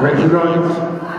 Rhymes.